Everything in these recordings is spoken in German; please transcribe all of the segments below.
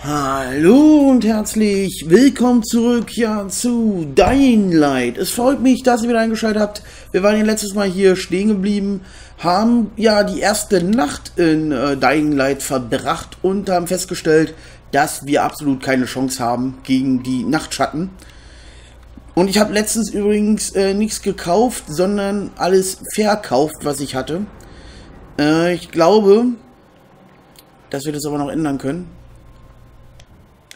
Hallo und herzlich willkommen zurück ja zu Dying Light. Es freut mich, dass ihr wieder eingeschaltet habt. Wir waren ja letztes Mal hier stehen geblieben, haben ja die erste Nacht in äh, Dying Light verbracht und haben festgestellt, dass wir absolut keine Chance haben gegen die Nachtschatten. Und ich habe letztens übrigens äh, nichts gekauft, sondern alles verkauft, was ich hatte. Äh, ich glaube, dass wir das aber noch ändern können.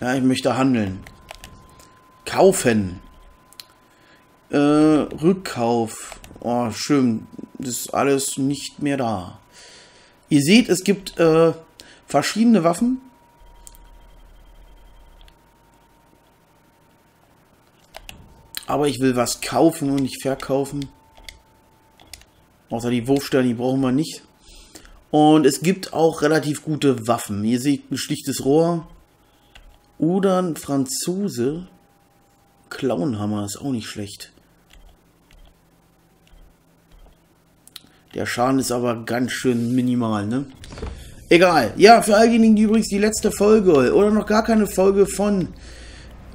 Ja, ich möchte handeln. Kaufen. Äh, Rückkauf. Oh, schön. Das ist alles nicht mehr da. Ihr seht, es gibt äh, verschiedene Waffen. Aber ich will was kaufen und nicht verkaufen. Außer die Wurfsterne, die brauchen wir nicht. Und es gibt auch relativ gute Waffen. Ihr seht ein schlichtes Rohr. Oder ein Franzose. Clownhammer ist auch nicht schlecht. Der Schaden ist aber ganz schön minimal, ne? Egal. Ja, für all diejenigen, die übrigens die letzte Folge oder noch gar keine Folge von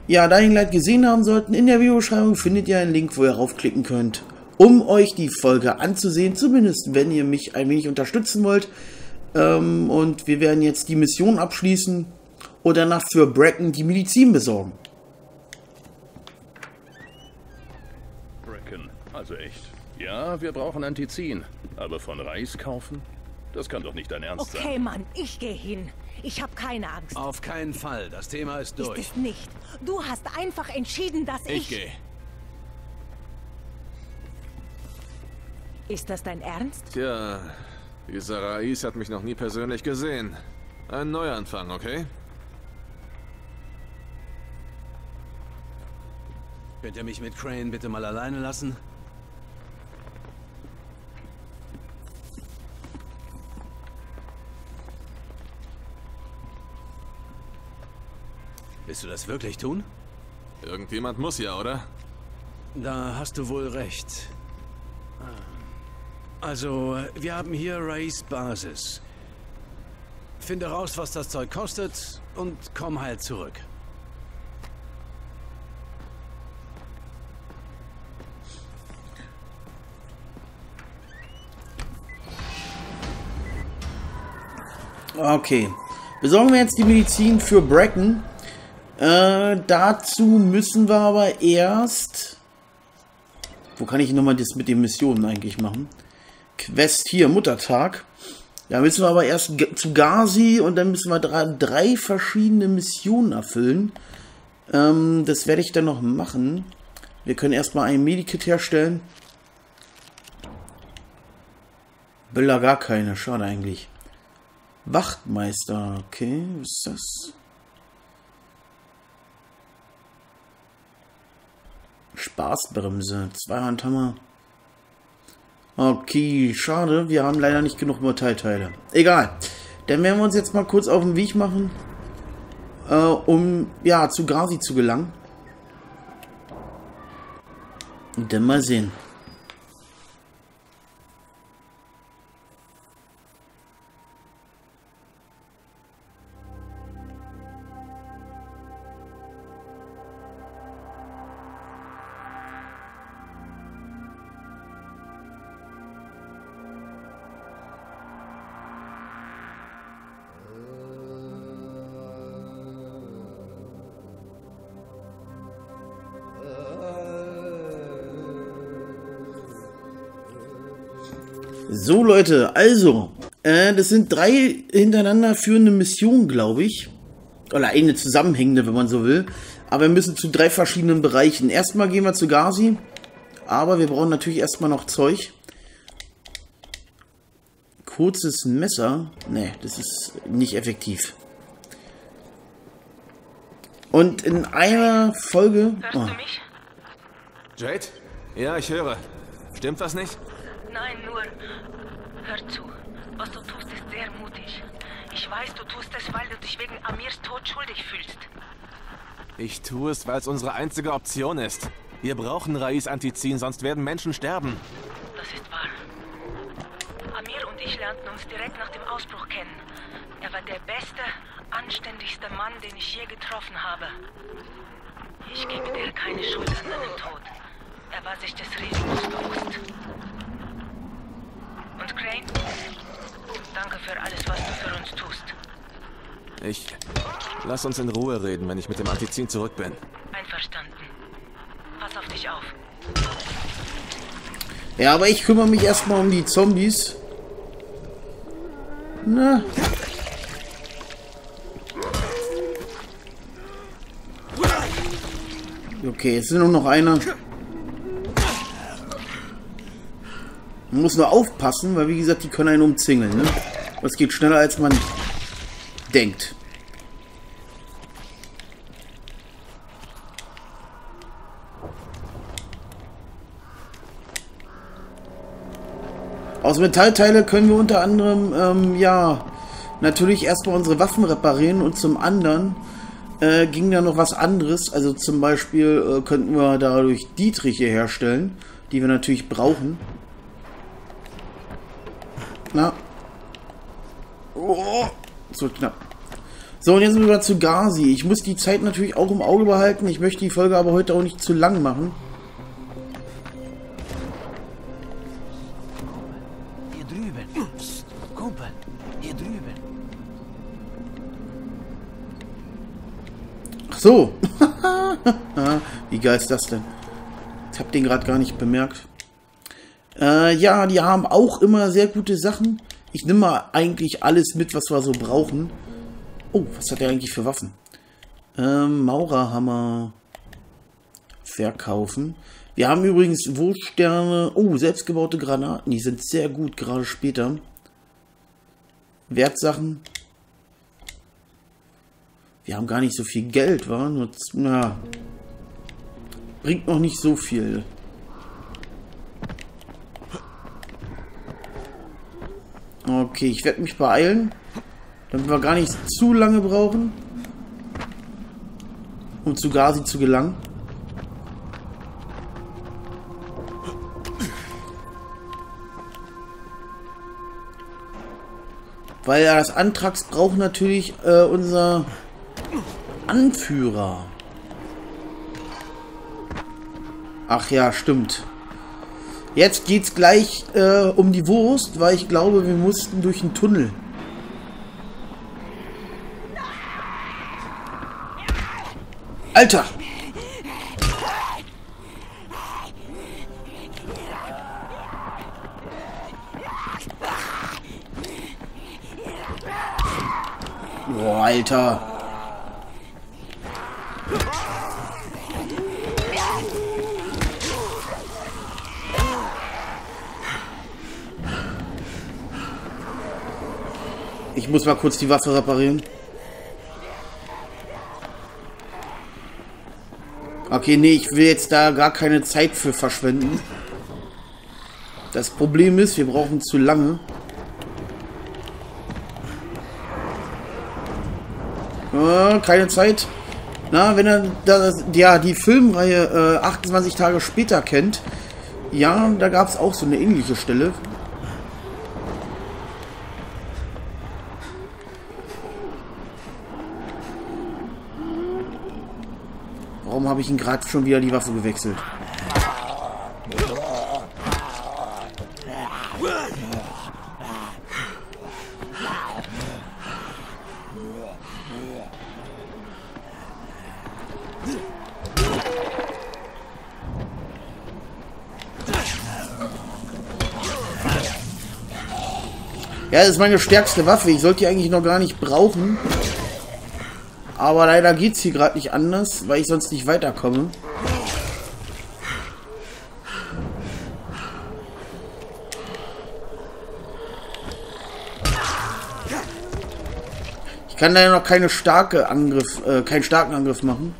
ja, Dying Light gesehen haben sollten, in der Videobeschreibung findet ihr einen Link, wo ihr raufklicken könnt, um euch die Folge anzusehen. Zumindest, wenn ihr mich ein wenig unterstützen wollt. Ähm, und wir werden jetzt die Mission abschließen und danach für Bracken die Medizin besorgen. Bracken, also echt. Ja, wir brauchen Antizin. Aber von Reis kaufen? Das kann doch nicht dein Ernst okay, sein. Okay, Mann, ich gehe hin. Ich habe keine Angst. Auf keinen Fall. Das Thema ist durch. Ist es nicht. Du hast einfach entschieden, dass ich... Ich gehe. Ist das dein Ernst? Tja, dieser Rais hat mich noch nie persönlich gesehen. Ein Neuanfang, okay? Könnt ihr mich mit Crane bitte mal alleine lassen? Willst du das wirklich tun? Irgendjemand muss ja, oder? Da hast du wohl recht. Also, wir haben hier Rays Basis. Finde raus, was das Zeug kostet und komm halt zurück. Okay. Besorgen wir jetzt die Medizin für Bracken. Äh, dazu müssen wir aber erst... Wo kann ich nochmal das mit den Missionen eigentlich machen? Quest hier, Muttertag. Da müssen wir aber erst zu Gazi und dann müssen wir drei, verschiedene Missionen erfüllen. Ähm, das werde ich dann noch machen. Wir können erstmal ein Medikit herstellen. Bilder gar keine, schade eigentlich. Wachtmeister, okay, was ist das? Spaßbremse, Zweihandhammer. Okay, schade, wir haben leider nicht genug Metallteile. Egal, dann werden wir uns jetzt mal kurz auf den Weg machen, äh, um, ja, zu Gazi zu gelangen. Und dann mal sehen. So, Leute, also, äh, das sind drei hintereinander führende Missionen, glaube ich. Oder eine zusammenhängende, wenn man so will. Aber wir müssen zu drei verschiedenen Bereichen. Erstmal gehen wir zu Gazi. Aber wir brauchen natürlich erstmal noch Zeug. Kurzes Messer. Ne, das ist nicht effektiv. Und in einer Folge... Hörst Oh, du mich? Jade? Ja, ich höre. Stimmt was nicht? Nein, nur hör zu. Was du tust, ist sehr mutig. Ich weiß, du tust es, weil du dich wegen Amirs Tod schuldig fühlst. Ich tue es, weil es unsere einzige Option ist. Wir brauchen Rais Antizin, sonst werden Menschen sterben. Das ist wahr. Amir und ich lernten uns direkt nach dem Ausbruch kennen. Er war der beste, anständigste Mann, den ich je getroffen habe. Ich gebe dir keine Schuld an deinem Tod. Er war sich des Risikos bewusst. Und Crane? Danke für alles, was du für uns tust. Ich. Lass uns in Ruhe reden, wenn ich mit dem Antizin zurück bin. Einverstanden. Pass auf dich auf. Ja, aber ich kümmere mich erstmal um die Zombies. Na. Okay, es sind nur noch einer. Man muss nur aufpassen, weil wie gesagt, die können einen umzingeln. Ne? Das geht schneller, als man denkt. Aus Metallteile können wir unter anderem, ähm, ja, natürlich erstmal unsere Waffen reparieren und zum anderen äh, ging da noch was anderes. Also zum Beispiel äh, könnten wir dadurch Dietriche herstellen, die wir natürlich brauchen. Na. Oh, so knapp. So, und jetzt sind wir zu Gazi. Ich muss die Zeit natürlich auch im Auge behalten. Ich möchte die Folge aber heute auch nicht zu lang machen. Hier drüben. Psst, Kumpel, hier drüben. Ach so. Wie geil ist das denn? Ich habe den gerade gar nicht bemerkt. Äh, ja, die haben auch immer sehr gute Sachen. Ich nehme mal eigentlich alles mit, was wir so brauchen. Oh, was hat der eigentlich für Waffen? Ähm, Maurerhammer. Verkaufen. Wir haben übrigens Wurststerne. Oh, selbstgebaute Granaten. Die sind sehr gut, gerade später. Wertsachen. Wir haben gar nicht so viel Geld, war nur, na, bringt noch nicht so viel. Okay, ich werde mich beeilen, damit wir gar nicht zu lange brauchen, um zu Gazi zu gelangen. Weil ja das Antrags braucht natürlich äh, unser Anführer. Ach ja, stimmt. Jetzt geht's gleich äh, um die Wurst, weil ich glaube, wir mussten durch einen Tunnel. Alter! Boah, Alter. Ich muss mal kurz die Waffe reparieren. Okay, nee, ich will jetzt da gar keine Zeit für verschwenden. Das Problem ist, wir brauchen zu lange. Äh, keine Zeit. Na, wenn er das, ja, die Filmreihe äh, 28 Tage später kennt, ja, da gab es auch so eine ähnliche Stelle. Warum habe ich ihn gerade schon wieder die Waffe gewechselt? Ja, das ist meine stärkste Waffe. Ich sollte die eigentlich noch gar nicht brauchen. Aber leider geht es hier gerade nicht anders, weil ich sonst nicht weiterkomme. Ich kann leider noch keine starke Angriff, äh, keinen starken Angriff machen.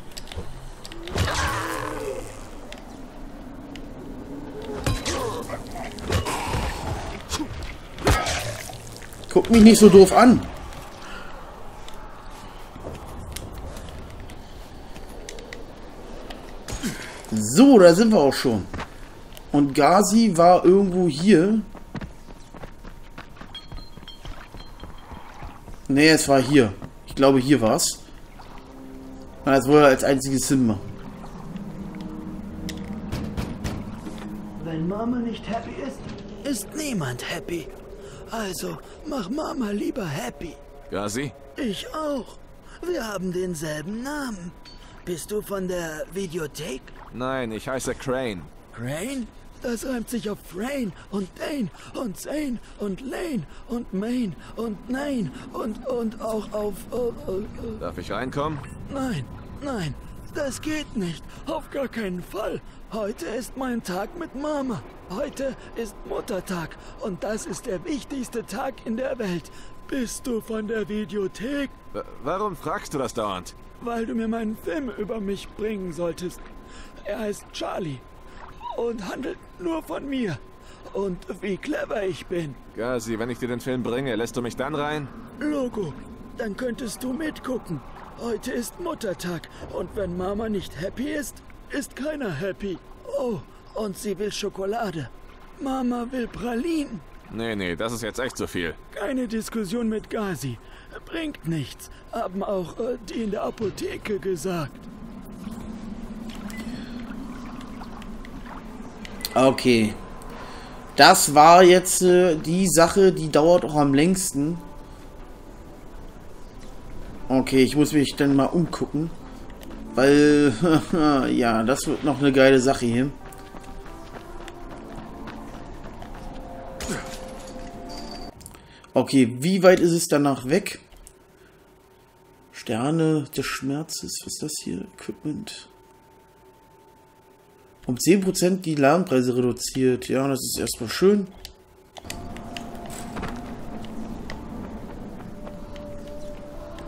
Guck mich nicht so doof an. So, da sind wir auch schon. Und Gazi war irgendwo hier. Ne, es war hier. Ich glaube, hier war's. Das wohl als einziges Sinn machen. Wenn Mama nicht happy ist, ist niemand happy. Also mach Mama lieber happy. Gazi? Ich auch. Wir haben denselben Namen. Bist du von der Videothek? Nein, ich heiße Crane. Crane? Das reimt sich auf Frain und Dane und Zane und Lane und Main und Nein und und auch auf... äh, äh, Darf ich reinkommen? Nein, nein, das geht nicht. Auf gar keinen Fall. Heute ist mein Tag mit Mama. Heute ist Muttertag und das ist der wichtigste Tag in der Welt. Bist du von der Videothek? W warum fragst du das dauernd? Weil du mir meinen Film über mich bringen solltest. Er heißt Charlie und handelt nur von mir. Und wie clever ich bin. Gazi, wenn ich dir den Film bringe, lässt du mich dann rein? Logo, dann könntest du mitgucken. Heute ist Muttertag und wenn Mama nicht happy ist, ist keiner happy. Oh, und sie will Schokolade. Mama will Pralinen. Nee, nee, das ist jetzt echt zu viel. Keine Diskussion mit Gazi. Bringt nichts, haben auch äh, die in der Apotheke gesagt. Okay. Das war jetzt äh, die Sache, die dauert auch am längsten. Okay, ich muss mich dann mal umgucken. Weil, ja, das wird noch eine geile Sache hier. Okay, wie weit ist es danach weg? Sterne des Schmerzes, was ist das hier? Equipment. Um 10% die Ladenpreise reduziert. Ja, das ist erstmal schön.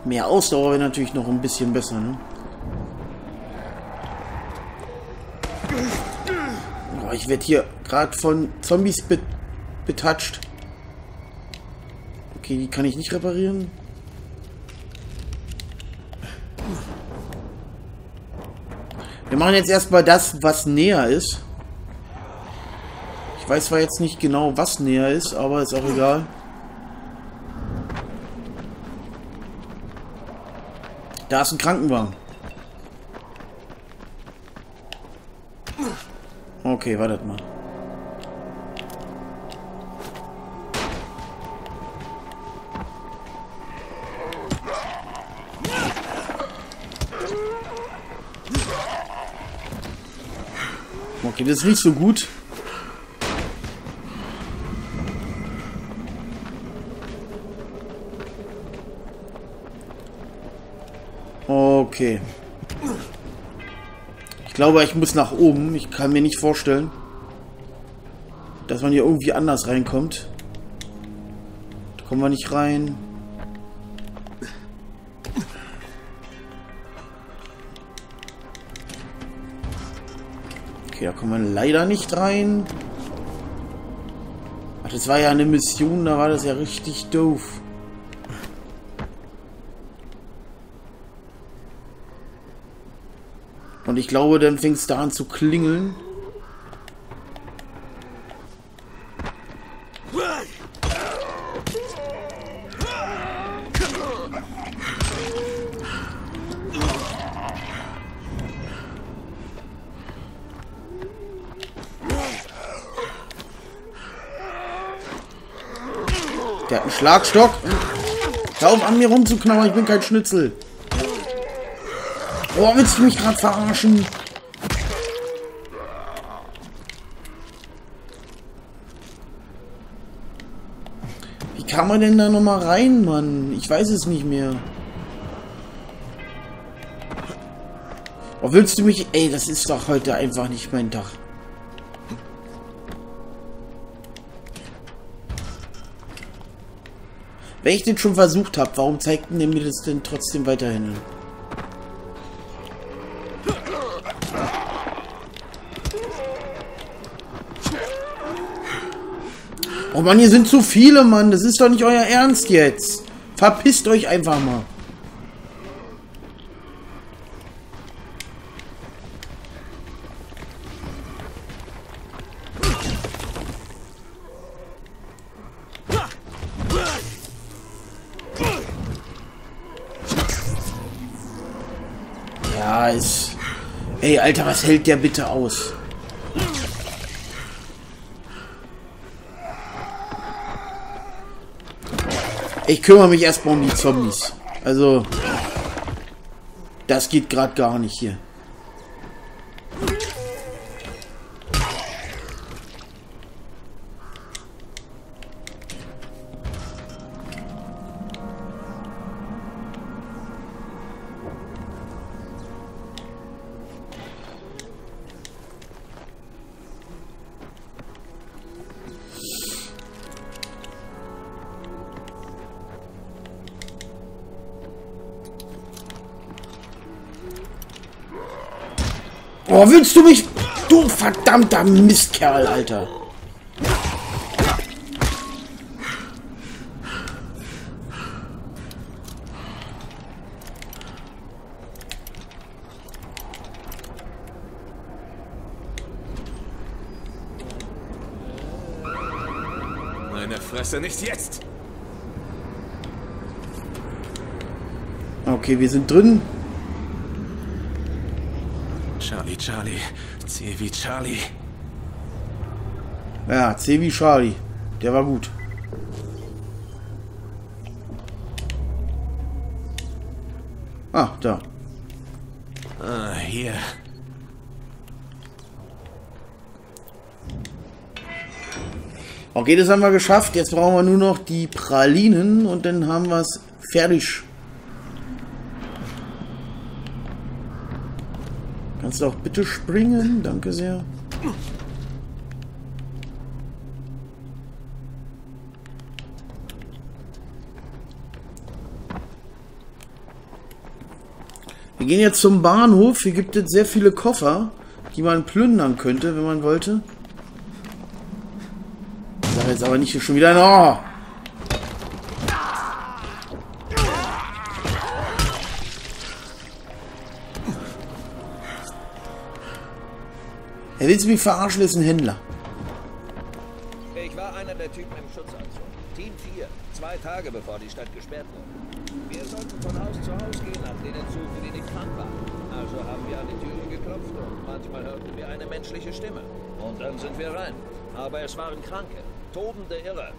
Mehr Ausdauer wäre natürlich noch ein bisschen besser, ne? Oh, ich werde hier gerade von Zombies be betatscht. Okay, die kann ich nicht reparieren. Wir machen jetzt erstmal das, was näher ist. Ich weiß zwar jetzt nicht genau, was näher ist, aber ist auch egal. Da ist ein Krankenwagen. Okay, wartet mal. Das ist nicht so gut. Okay. Ich glaube, ich muss nach oben. Ich kann mir nicht vorstellen, dass man hier irgendwie anders reinkommt. Da kommen wir nicht rein. Okay, da kommen wir leider nicht rein. Ach, das war ja eine Mission, da war das ja richtig doof. Und ich glaube, dann fängt es da an zu klingeln. Schlagstock. Hör auf, an mir rumzuknabbern, ich bin kein Schnitzel. Boah, willst du mich gerade verarschen? Wie kann man denn da nochmal rein, Mann? Ich weiß es nicht mehr. Oh, willst du mich... Ey, das ist doch heute einfach nicht mein Tag. Wenn ich den schon versucht habe, warum zeigt mir das denn trotzdem weiterhin? Oh Mann, hier sind zu viele, Mann. Das ist doch nicht euer Ernst jetzt. Verpisst euch einfach mal. Ja, ist... Ey, Alter, was hält der bitte aus? Ich kümmere mich erstmal um die Zombies. Also... Das geht gerade gar nicht hier. Oh, willst du mich... Du verdammter Mistkerl, Alter. Meine Fresse, nicht jetzt! Okay, wir sind drin. Charlie. C wie Charlie. Ja, C wie Charlie. Der war gut. Ah, da. Ah, hier. Okay, das haben wir geschafft. Jetzt brauchen wir nur noch die Pralinen und dann haben wir es fertig. Kannst auch bitte springen? Danke sehr. Wir gehen jetzt zum Bahnhof. Hier gibt es sehr viele Koffer, die man plündern könnte, wenn man wollte. Ich sag jetzt aber nicht hier schon wieder... Oh. Er will mich verarschen, ist ein Händler. Ich war einer der Typen im Schutzanzug. Team 4, zwei Tage bevor die Stadt gesperrt wurde. Wir sollten von Haus zu Haus gehen nach denen zu, für die nicht krank waren. Also haben wir an die Türen geklopft und manchmal hörten wir eine menschliche Stimme. Und dann sind wir rein. Aber es waren Kranke, tobende Irre.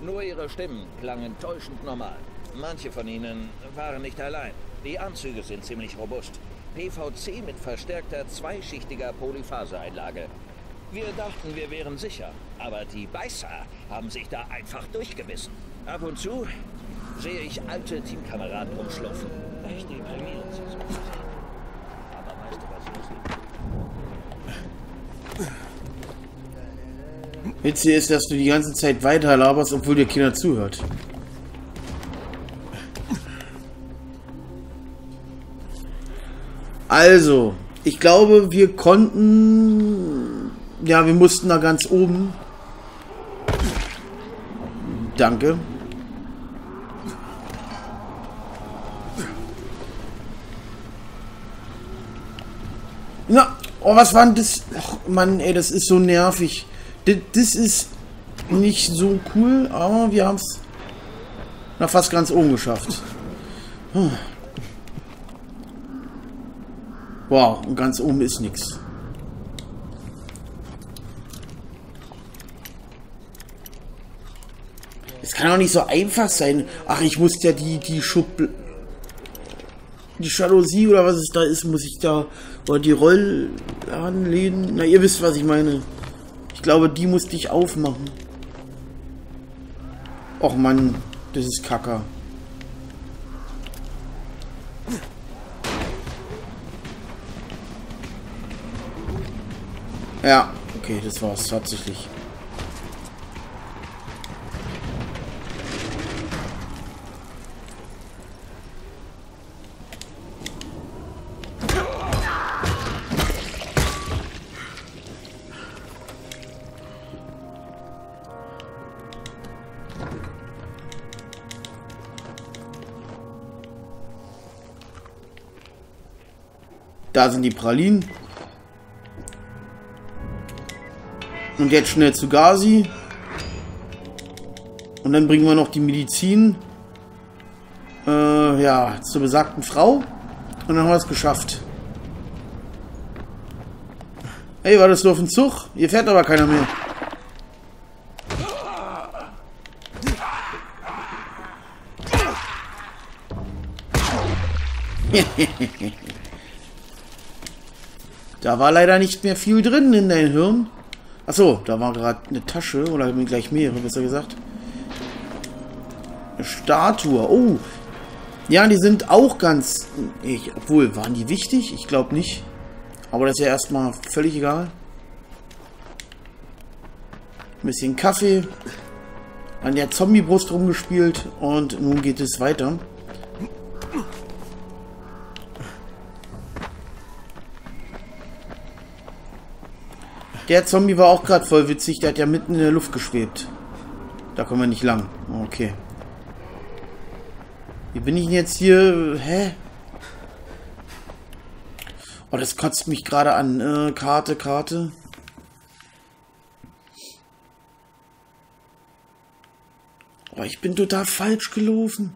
Nur ihre Stimmen klangen täuschend normal. Manche von ihnen waren nicht allein. Die Anzüge sind ziemlich robust. PVC mit verstärkter zweischichtiger Polyphaseeinlage. Wir dachten, wir wären sicher, aber die Beißer haben sich da einfach durchgebissen. Ab und zu sehe ich alte Teamkameraden rumschlupfen. Echt deprimierend. Aber weißt du, was lustig Witzig ist, dass du die ganze Zeit weiter laberst, obwohl dir keiner zuhört. Also, ich glaube, wir konnten... Ja, wir mussten da ganz oben. Danke. Na, oh, was war denn das? Ach, Mann, ey, das ist so nervig. Das, das ist nicht so cool, aber wir haben es nach fast ganz oben geschafft. Hm. Wow, und ganz oben ist nichts. Es kann doch nicht so einfach sein. Ach, ich muss ja die, die Schub... Die Jalousie oder was es da ist, muss ich da... Oder die Rollladenläden... Na, ihr wisst, was ich meine. Ich glaube, die musste ich aufmachen. Och Mann, das ist Kacker. Ja, okay, das war's tatsächlich. Da sind die Pralinen. Und jetzt schnell zu Gazi. Und dann bringen wir noch die Medizin. Äh, ja, zur besagten Frau. Und dann haben wir es geschafft. Hey, war das nur auf dem Zug? Hier fährt aber keiner mehr. da war leider nicht mehr viel drin in dein Hirn. Achso, da war gerade eine Tasche, oder gleich mehrere, besser gesagt. Eine Statue. Oh. Ja, die sind auch ganz... Ich, obwohl, waren die wichtig? Ich glaube nicht. Aber das ist ja erstmal völlig egal. Ein bisschen Kaffee. An der Zombie-Brust rumgespielt. Und nun geht es weiter. Der Zombie war auch gerade voll witzig. Der hat ja mitten in der Luft geschwebt. Da kommen wir nicht lang. Okay. Wie bin ich denn jetzt hier? Hä? Oh, das kotzt mich gerade an. Äh, Karte, Karte. Oh, ich bin total falsch gelaufen.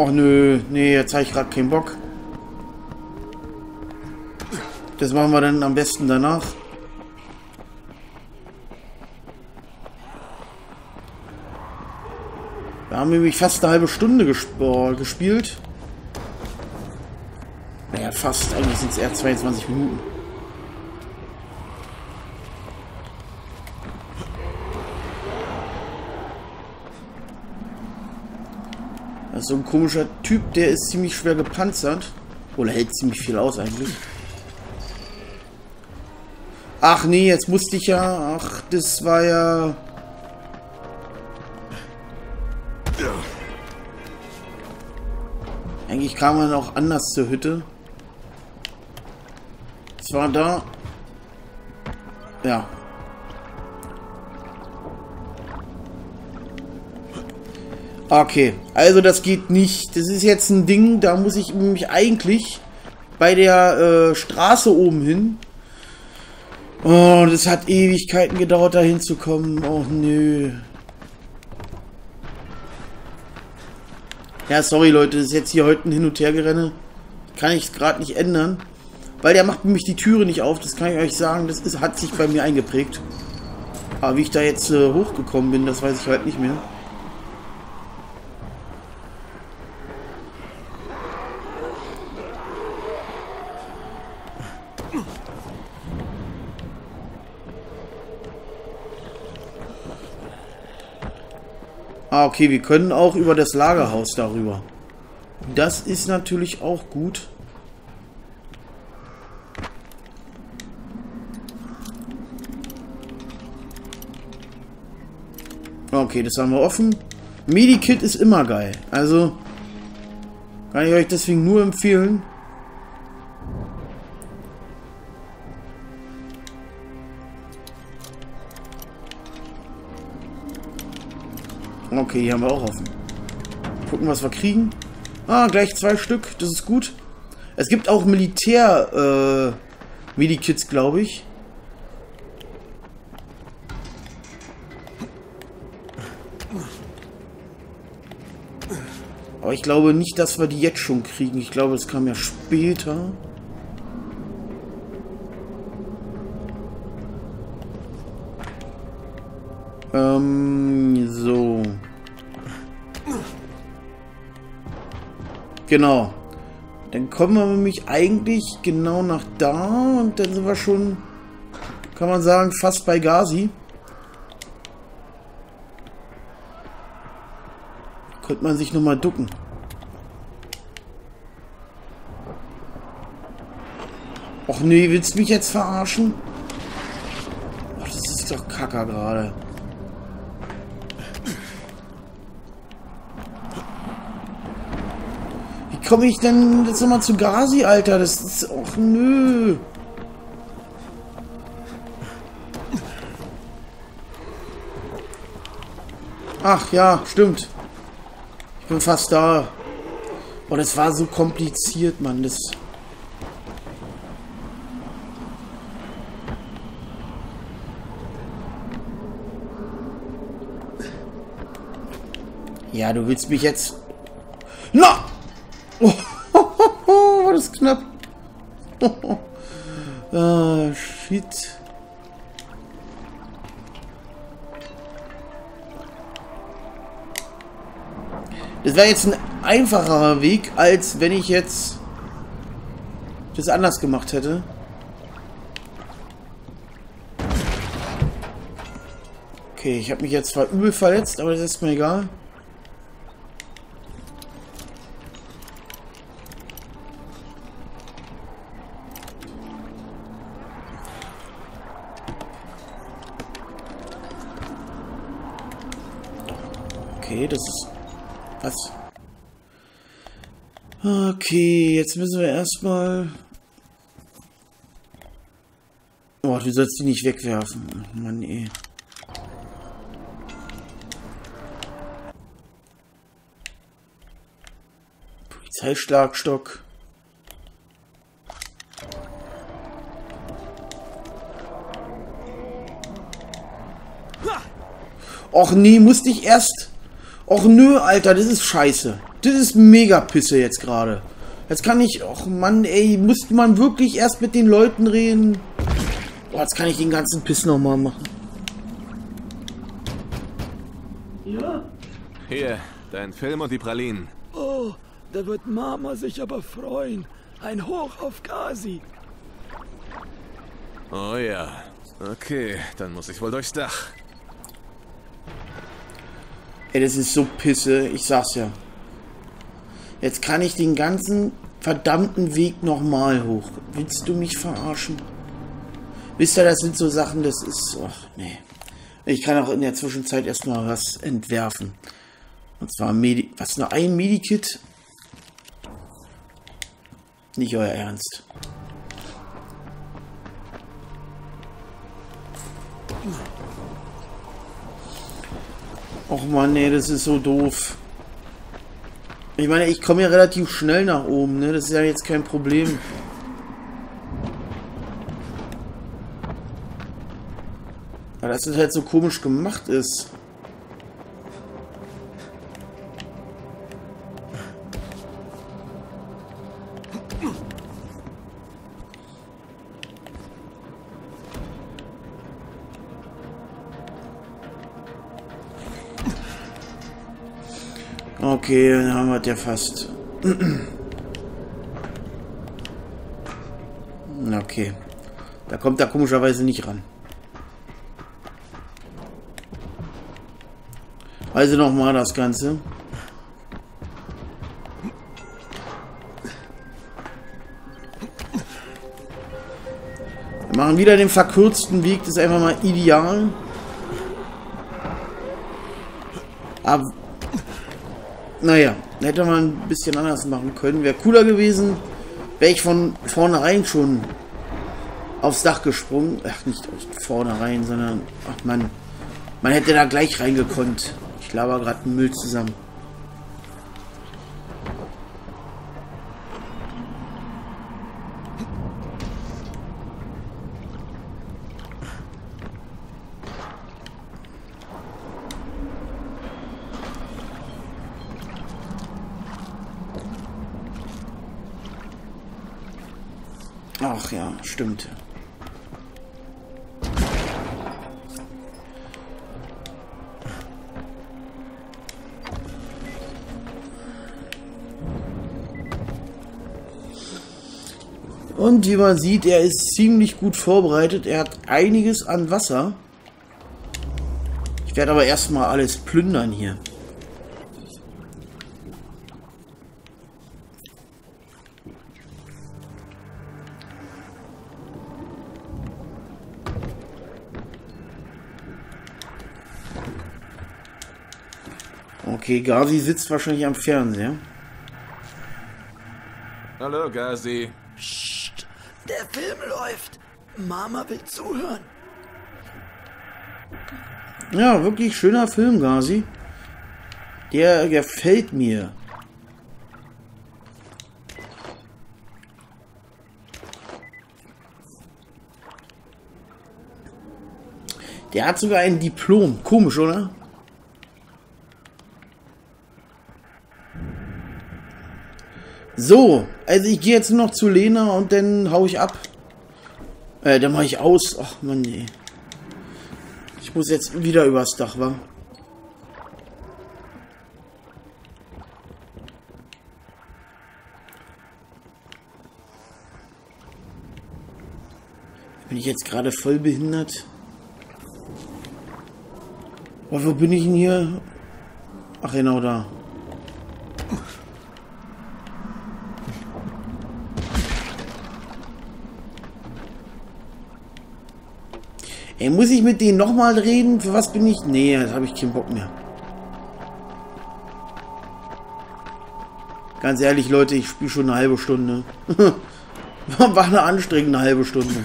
Och nö, nee, jetzt habe ich gerade keinen Bock. Das machen wir dann am besten danach. Wir haben nämlich fast eine halbe Stunde gesp oh, gespielt. Naja, fast. Eigentlich sind es eher 22 Minuten. Das ist so ein komischer Typ, der ist ziemlich schwer gepanzert. Oder hält ziemlich viel aus eigentlich. Ach nee, jetzt musste ich ja... Ach, das war ja... Eigentlich kam man auch anders zur Hütte. Es war da... Ja. Okay, also das geht nicht. Das ist jetzt ein Ding, da muss ich mich eigentlich bei der äh, Straße oben hin Oh, das hat Ewigkeiten gedauert, da hinzukommen. Oh, nö. Ja, sorry, Leute. Das ist jetzt hier heute ein Hin- und Hergerenne. Kann ich gerade nicht ändern. Weil der macht nämlich die Türe nicht auf. Das kann ich euch sagen. Das ist, hat sich bei mir eingeprägt. Aber wie ich da jetzt äh, hochgekommen bin, das weiß ich halt nicht mehr. Ah, okay, wir können auch über das Lagerhaus darüber. Das ist natürlich auch gut. Okay, das haben wir offen. Medikit ist immer geil. Also kann ich euch deswegen nur empfehlen. Okay, hier haben wir auch offen. Gucken, was wir kriegen. Ah, gleich zwei Stück. Das ist gut. Es gibt auch Militär, äh, Medikits, glaube ich. Aber ich glaube nicht, dass wir die jetzt schon kriegen. Ich glaube, es kam ja später. Ähm, Genau. Dann kommen wir nämlich eigentlich genau nach da und dann sind wir schon, kann man sagen, fast bei Gazi. Könnte man sich nochmal ducken. Och nee, willst du mich jetzt verarschen? Ach, das ist doch kacker gerade. komme ich denn jetzt nochmal zu Gazi, Alter? Das ist... Och, nö. Ach ja, stimmt. Ich bin fast da. Oh, das war so kompliziert, Mann. Das... Ja, du willst mich jetzt... Na! No! Oh, war das knapp. ah, shit. Das wäre jetzt ein einfacherer Weg, als wenn ich jetzt das anders gemacht hätte. Okay, ich habe mich jetzt zwar übel verletzt, aber das ist mir egal. Jetzt müssen wir erstmal... Oh, du sollst die nicht wegwerfen. Mann, ey. Polizeischlagstock. Och nee, musste ich erst... Och nö, Alter, das ist scheiße. Das ist mega Pisse jetzt gerade. Jetzt kann ich... Och Mann, ey, musste man wirklich erst mit den Leuten reden? Oh, jetzt kann ich den ganzen Piss nochmal machen. Ja? Hier, dein Film und die Pralinen. Oh, da wird Mama sich aber freuen. Ein Hoch auf Gazi. Oh ja. Okay, dann muss ich wohl durchs Dach. Ey, das ist so Pisse, ich sag's ja. Jetzt kann ich den ganzen verdammten Weg nochmal hoch. Willst du mich verarschen? Wisst ihr, das sind so Sachen, das ist... Ach, nee. Ich kann auch in der Zwischenzeit erstmal was entwerfen. Und zwar Medi... Was, nur ein Medikit? Nicht euer Ernst. Och man, nee, das ist so doof. Ich meine, ich komme ja relativ schnell nach oben, ne? Das ist ja jetzt kein Problem. Aber dass das halt so komisch gemacht ist. Okay, dann haben wir ja fast. Okay. Da kommt er komischerweise nicht ran. Also nochmal das Ganze. Wir machen wieder den verkürzten Weg. Das ist einfach mal ideal. Aber naja, hätte man ein bisschen anders machen können. Wäre cooler gewesen, wäre ich von vornherein schon aufs Dach gesprungen. Ach, nicht vornherein, sondern, ach man, man hätte da gleich reingekonnt. Ich laber gerade Müll zusammen. Man sieht, er ist ziemlich gut vorbereitet. Er hat einiges an Wasser. Ich werde aber erstmal alles plündern hier. Okay, Gazi sitzt wahrscheinlich am Fernseher. Hallo, Gazi. Mama will zuhören. Ja, wirklich schöner Film, Gazi. Der gefällt mir. Der hat sogar ein Diplom. Komisch, oder? So, also ich gehe jetzt noch zu Lena und dann hau ich ab. Äh, dann mache ich aus. Ach man, nee. Ich muss jetzt wieder übers Dach, wa? Bin ich jetzt gerade voll behindert? Oh, wo bin ich denn hier? Ach, genau da. Ey, muss ich mit denen nochmal reden? Für was bin ich? Nee, das habe ich keinen Bock mehr. Ganz ehrlich, Leute, ich spiele schon eine halbe Stunde. War eine anstrengende halbe Stunde.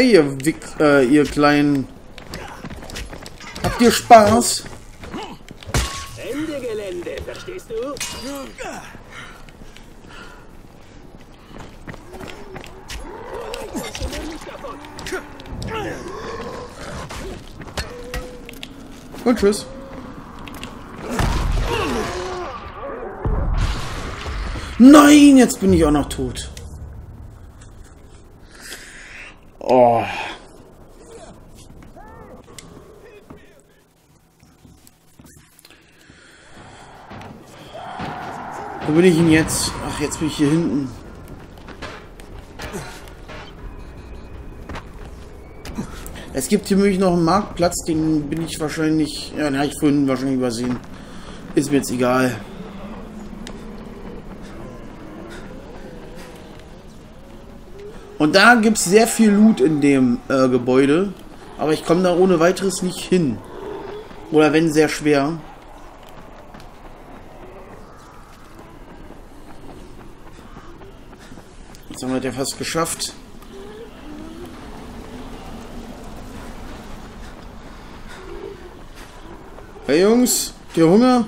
Hey, ihr Wick, äh, ihr kleinen... Habt ihr Spaß? Ende Gelände, verstehst du? Und tschüss. Nein, jetzt bin ich auch noch tot. Oh. Wo bin ich denn jetzt? Ach, jetzt bin ich hier hinten. Es gibt hier wirklich noch einen Marktplatz, den bin ich wahrscheinlich... Ja, den habe ich vorhin wahrscheinlich übersehen. Ist mir jetzt egal. Und da gibt es sehr viel Loot in dem äh, Gebäude. Aber ich komme da ohne weiteres nicht hin. Oder wenn sehr schwer. Jetzt haben wir das ja fast geschafft. Hey Jungs, habt ihr Hunger?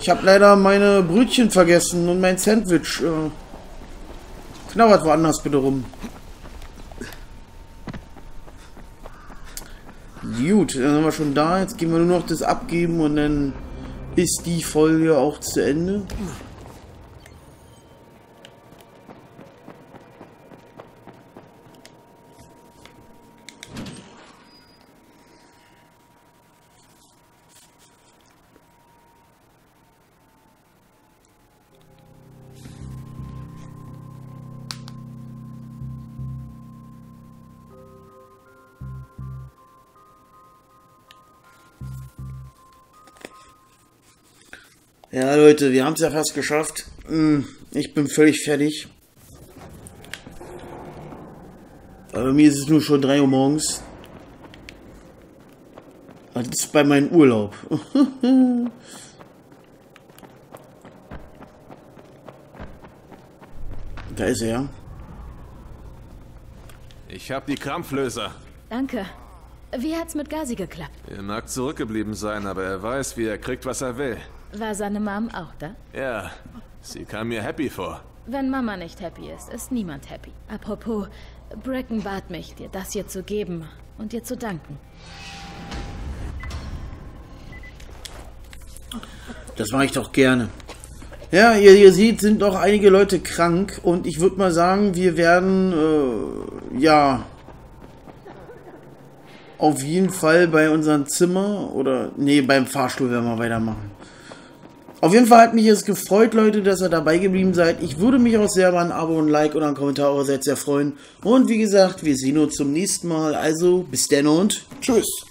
Ich habe leider meine Brötchen vergessen und mein Sandwich. Äh Knabbert woanders bitte rum. Gut, dann sind wir schon da. Jetzt gehen wir nur noch das abgeben und dann ist die Folge auch zu Ende. Leute, wir haben es ja fast geschafft. Hm, ich bin völlig fertig. Aber bei mir ist es nur schon 3 Uhr morgens. Das ist bei meinem Urlaub. da ist er. Ich hab die Krampflöser. Danke. Wie hat's mit Gazi geklappt? Er mag zurückgeblieben sein, aber er weiß, wie er kriegt, was er will. War seine Mom auch da? Ja, sie kam mir happy vor. Wenn Mama nicht happy ist, ist niemand happy. Apropos, Bracken bat mich, dir das hier zu geben und dir zu danken. Das mache ich doch gerne. Ja, ihr, ihr seht, sind noch einige Leute krank und ich würde mal sagen, wir werden, äh, ja, auf jeden Fall bei unserem Zimmer oder, nee, beim Fahrstuhl werden wir weitermachen. Auf jeden Fall hat mich es gefreut, Leute, dass ihr dabei geblieben seid. Ich würde mich auch sehr über ein Abo, ein Like oder einen Kommentar eurerseits sehr freuen. Und wie gesagt, wir sehen uns zum nächsten Mal. Also, bis dann und tschüss.